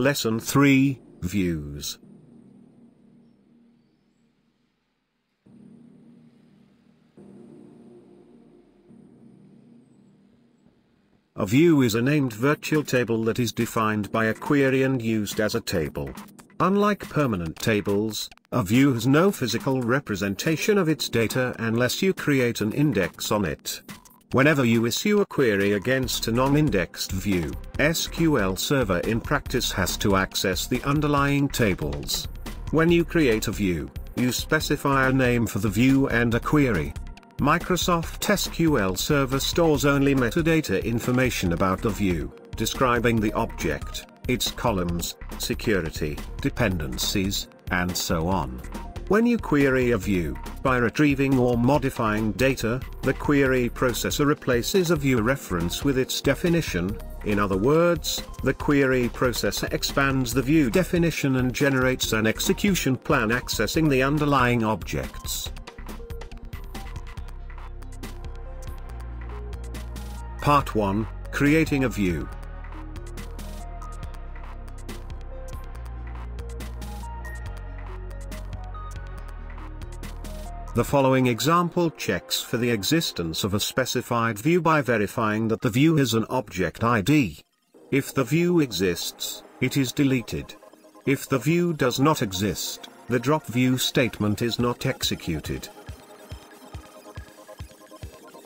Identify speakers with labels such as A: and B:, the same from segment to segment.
A: Lesson 3, Views. A view is a named virtual table that is defined by a query and used as a table. Unlike permanent tables, a view has no physical representation of its data unless you create an index on it. Whenever you issue a query against a non-indexed view, SQL Server in practice has to access the underlying tables. When you create a view, you specify a name for the view and a query. Microsoft SQL Server stores only metadata information about the view, describing the object, its columns, security, dependencies, and so on. When you query a view, by retrieving or modifying data, the query processor replaces a view reference with its definition, in other words, the query processor expands the view definition and generates an execution plan accessing the underlying objects. Part 1, Creating a View. The following example checks for the existence of a specified view by verifying that the view has an object ID. If the view exists, it is deleted. If the view does not exist, the drop view statement is not executed.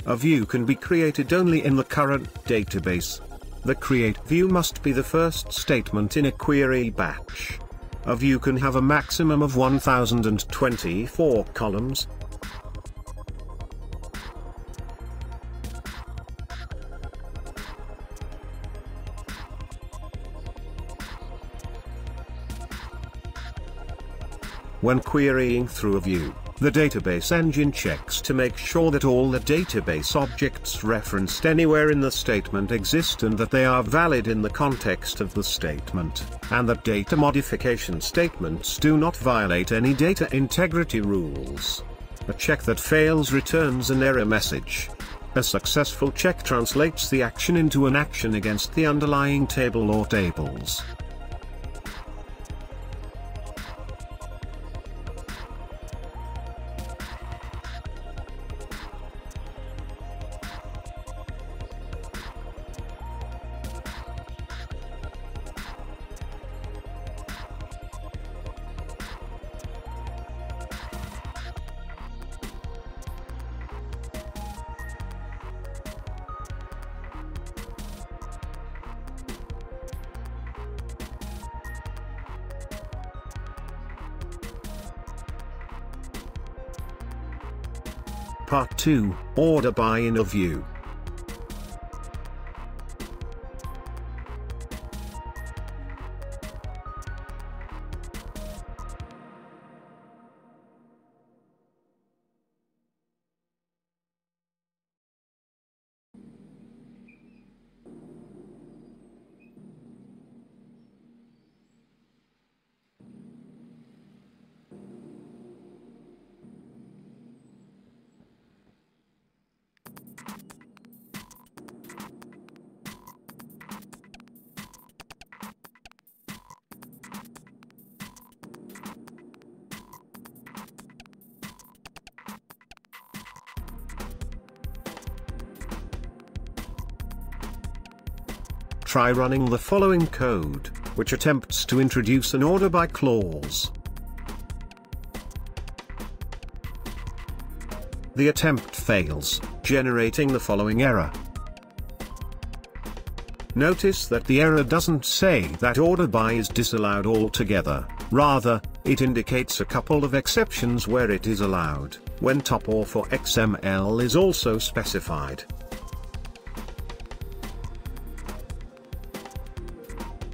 A: A view can be created only in the current database. The create view must be the first statement in a query batch. A view can have a maximum of 1024 columns. When querying through a view, the database engine checks to make sure that all the database objects referenced anywhere in the statement exist and that they are valid in the context of the statement, and that data modification statements do not violate any data integrity rules. A check that fails returns an error message. A successful check translates the action into an action against the underlying table or tables. 2, Order by in a view. Try running the following code, which attempts to introduce an order by clause. The attempt fails, generating the following error. Notice that the error doesn't say that order by is disallowed altogether, rather, it indicates a couple of exceptions where it is allowed, when top or for XML is also specified.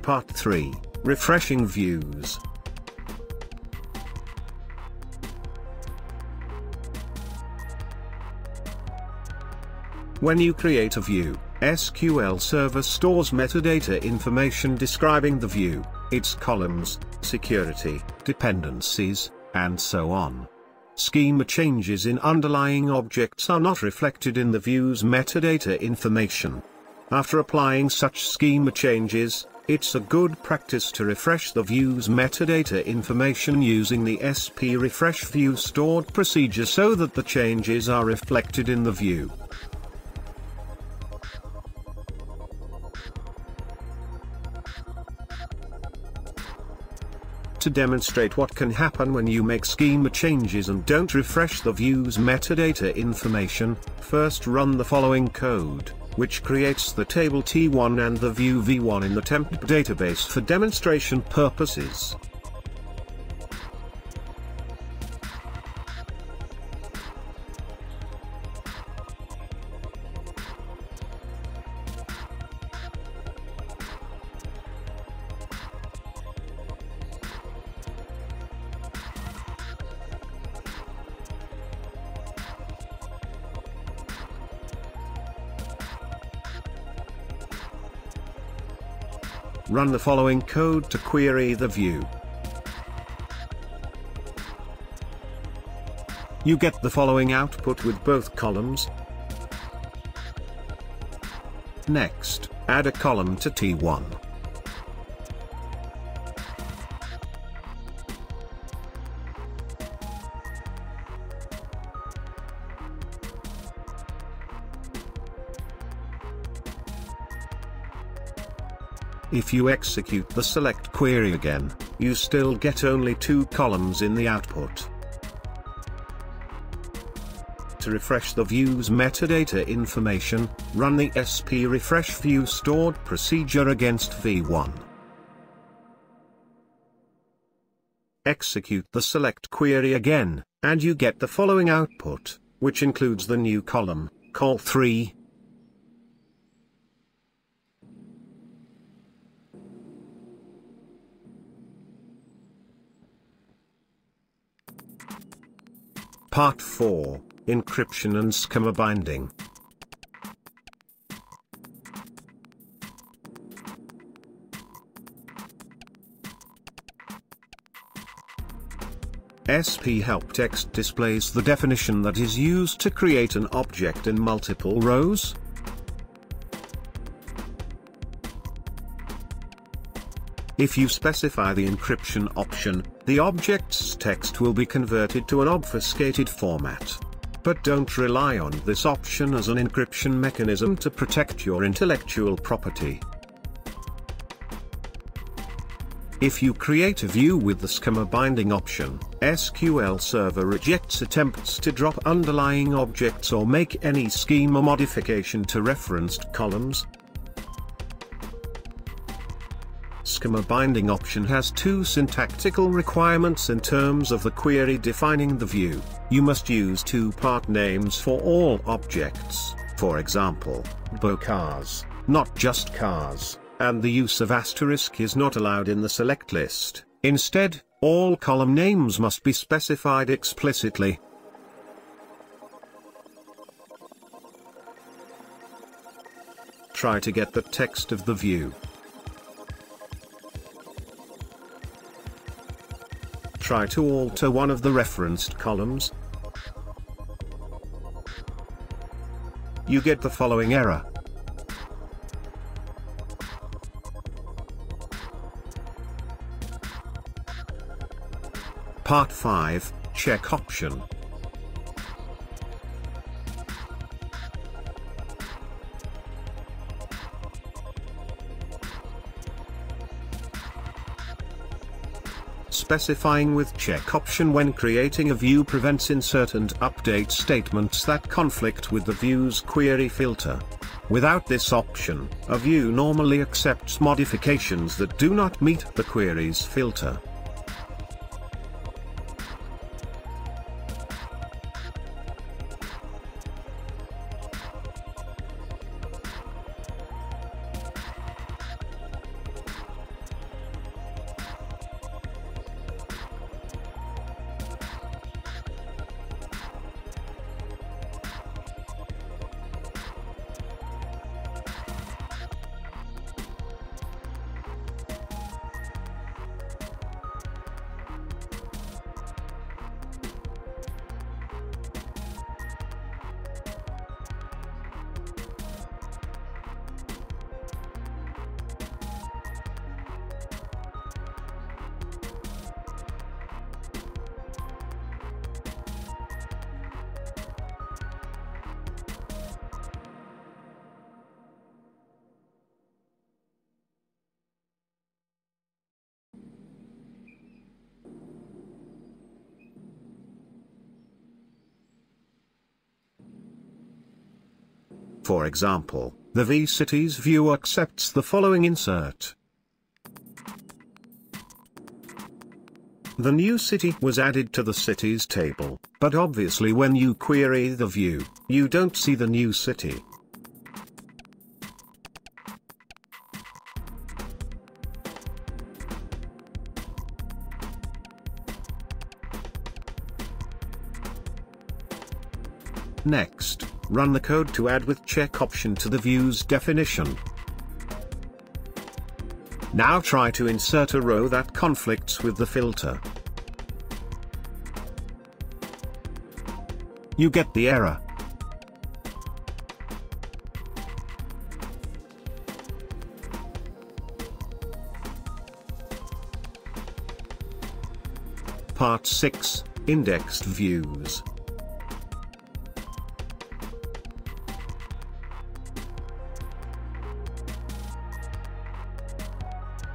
A: Part 3, Refreshing Views. When you create a view, SQL Server stores metadata information describing the view, its columns, security, dependencies, and so on. Schema changes in underlying objects are not reflected in the view's metadata information. After applying such schema changes, It's a good practice to refresh the view's metadata information using the SP refresh view stored procedure so that the changes are reflected in the view. To demonstrate what can happen when you make schema changes and don't refresh the view's metadata information, first run the following code, which creates the table T1 and the view V1 in the temp database for demonstration purposes. Run the following code to query the view. You get the following output with both columns. Next, add a column to T1. If you execute the select query again, you still get only two columns in the output. To refresh the view's metadata information, run the SP refresh view stored procedure against v1. Execute the select query again, and you get the following output, which includes the new column, col3, Part 4 Encryption and Schema Binding. SP help text displays the definition that is used to create an object in multiple rows, If you specify the encryption option, the object's text will be converted to an obfuscated format. But don't rely on this option as an encryption mechanism to protect your intellectual property. If you create a view with the schema binding option, SQL Server rejects attempts to drop underlying objects or make any schema modification to referenced columns, schema binding option has two syntactical requirements in terms of the query defining the view. You must use two part names for all objects, for example, Bo cars, not just cars, and the use of asterisk is not allowed in the select list. Instead, all column names must be specified explicitly. Try to get the text of the view. Try to alter one of the referenced columns, you get the following error. Part 5, check option. Specifying with check option when creating a view prevents insert and update statements that conflict with the view's query filter. Without this option, a view normally accepts modifications that do not meet the query's filter. For example, the vCities view accepts the following insert. The new city was added to the cities table, but obviously when you query the view, you don't see the new city. Next, run the code to add with check option to the view's definition. Now try to insert a row that conflicts with the filter. You get the error. Part 6, Indexed Views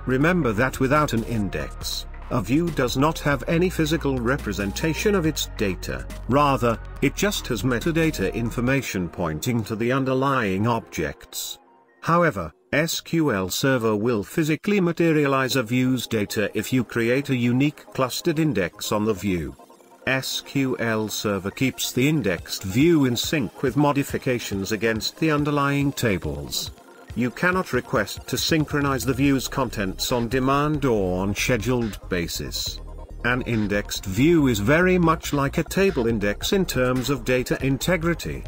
A: Remember that without an index, a view does not have any physical representation of its data, rather, it just has metadata information pointing to the underlying objects. However, SQL Server will physically materialize a view's data if you create a unique clustered index on the view. SQL Server keeps the indexed view in sync with modifications against the underlying tables. You cannot request to synchronize the view's contents on demand or on scheduled basis. An indexed view is very much like a table index in terms of data integrity.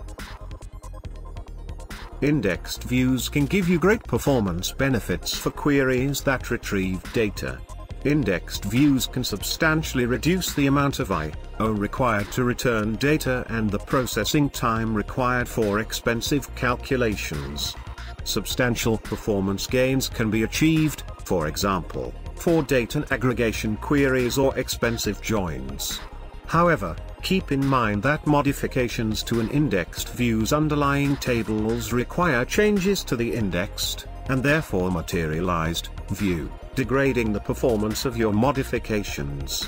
A: Indexed views can give you great performance benefits for queries that retrieve data. Indexed views can substantially reduce the amount of I/O required to return data and the processing time required for expensive calculations substantial performance gains can be achieved, for example, for data aggregation queries or expensive joins. However, keep in mind that modifications to an indexed view's underlying tables require changes to the indexed, and therefore materialized, view, degrading the performance of your modifications.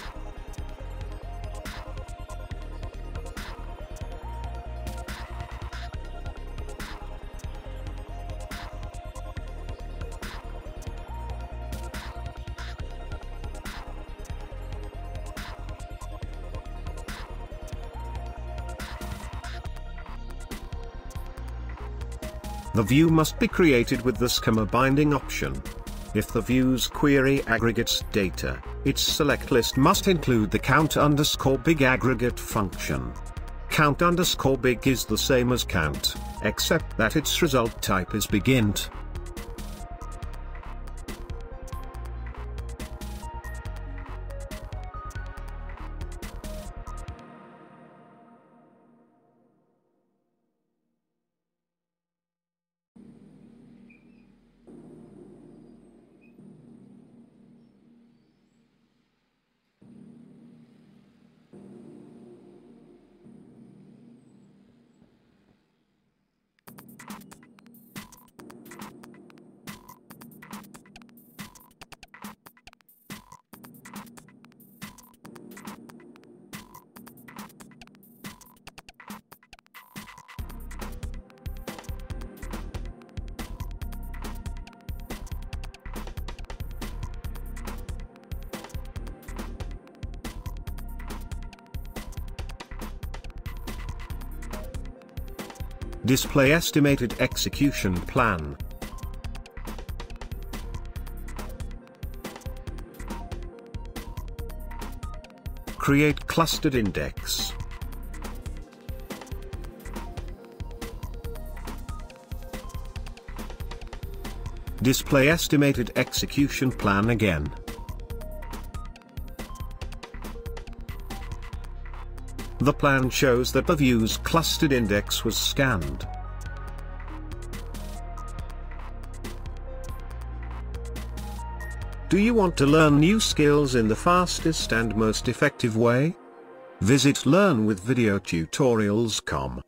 A: The view must be created with the schema binding option. If the view's query aggregates data, its select list must include the count underscore big aggregate function. Count underscore big is the same as count, except that its result type is BigInt. Display estimated execution plan. Create clustered index. Display estimated execution plan again. The plan shows that the view's clustered index was scanned. Do you want to learn new skills in the fastest and most effective way? Visit learnwithvideotutorials.com.